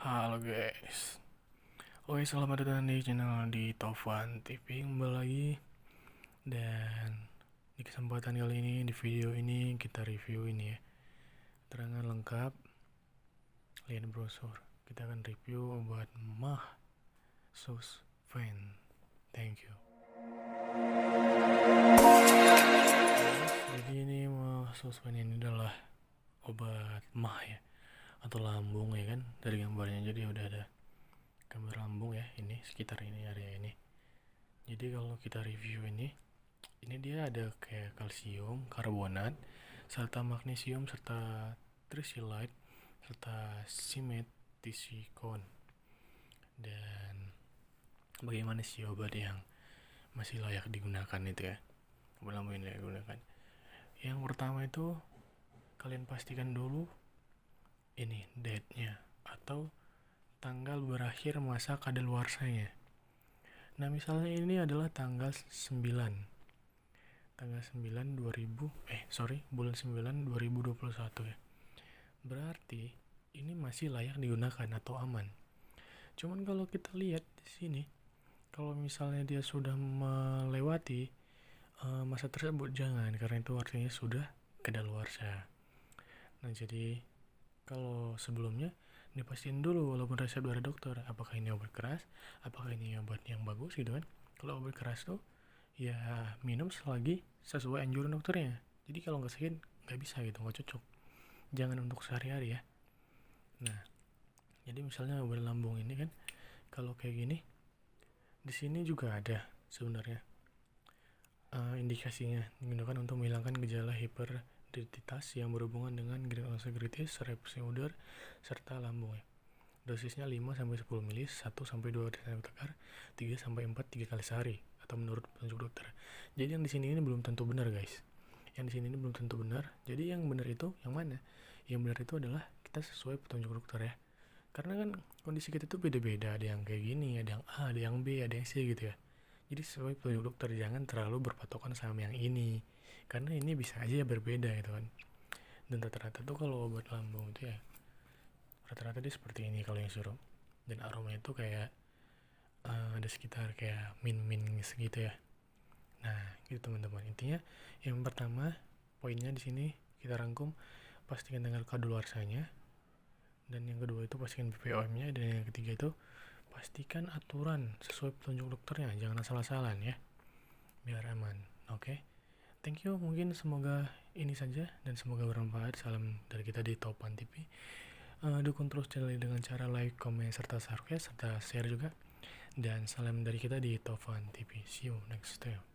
Halo guys. Oke selamat datang di channel di Tovan TV kembali lagi. Dan di kesempatan kali ini di video ini kita review ini ya. Terangan lengkap. Lihat brosur. Kita akan review obat Mah Sus Fan. Thank you. Jadi ini Mah Sus Fan ini adalah obat mah ya atau lambung ya kan? Dari gambarnya. Jadi udah ada gambar lambung ya ini sekitar ini area ini. Jadi kalau kita review ini ini dia ada kayak kalsium karbonat serta magnesium serta trisilite serta simetisikon dan bagaimana sih obat yang masih layak digunakan itu ya? Lambung yang digunakan. Yang pertama itu kalian pastikan dulu ini date-nya atau tanggal berakhir masa kadaluarsanya. Nah, misalnya ini adalah tanggal 9. Tanggal 9 2000 eh sorry, bulan 9 2021 ya. Berarti ini masih layak digunakan atau aman. Cuman kalau kita lihat di sini kalau misalnya dia sudah melewati uh, masa tersebut jangan karena itu artinya sudah kedaluarsa. Nah, jadi kalau sebelumnya dipastiin dulu walaupun resep dari dokter. Apakah ini obat keras? Apakah ini obat yang bagus gitu kan? Kalau obat keras tuh ya minum selagi sesuai anjuran dokternya. Jadi kalau nggak sakit nggak bisa gitu nggak cocok. Jangan untuk sehari-hari ya. Nah jadi misalnya obat lambung ini kan kalau kayak gini di sini juga ada sebenarnya uh, indikasinya digunakan untuk menghilangkan gejala hiper identitas yang berhubungan dengan granulositis, reaksi udar, serta lambung. Ya. Dosisnya 5 sampai 10 ml, 1 sampai 2 cm tegar, 3 sampai 4 3 kali sehari atau menurut petunjuk dokter. Jadi yang di sini ini belum tentu benar, guys. Yang di sini ini belum tentu benar. Jadi yang benar itu yang mana? Yang benar itu adalah kita sesuai petunjuk dokter ya. Karena kan kondisi kita itu beda-beda, ada yang kayak gini, ada yang A, ada yang B, ada yang C gitu ya. Jadi sesuai petunjuk dokter jangan terlalu berpatokan sama yang ini. Karena ini bisa aja berbeda gitu kan. Dan rata-rata tuh kalau obat lambung itu ya rata-rata dia seperti ini kalau yang sirup dan aroma itu kayak uh, ada sekitar kayak min-min segitu ya. Nah gitu teman-teman. Intinya yang pertama poinnya di sini kita rangkum pastikan tanggal kadaluarsanya dan yang kedua itu pastikan BPOM-nya dan yang ketiga itu pastikan aturan sesuai petunjuk dokternya jangan asal-asalan ya. Biar aman oke? Okay? thank you mungkin semoga ini saja dan semoga bermanfaat. Salam dari kita di Topan TV uh, eh, dukung terus channel ini dengan cara like, komen, serta subscribe serta share juga. Dan salam dari kita di Topan TV see you next time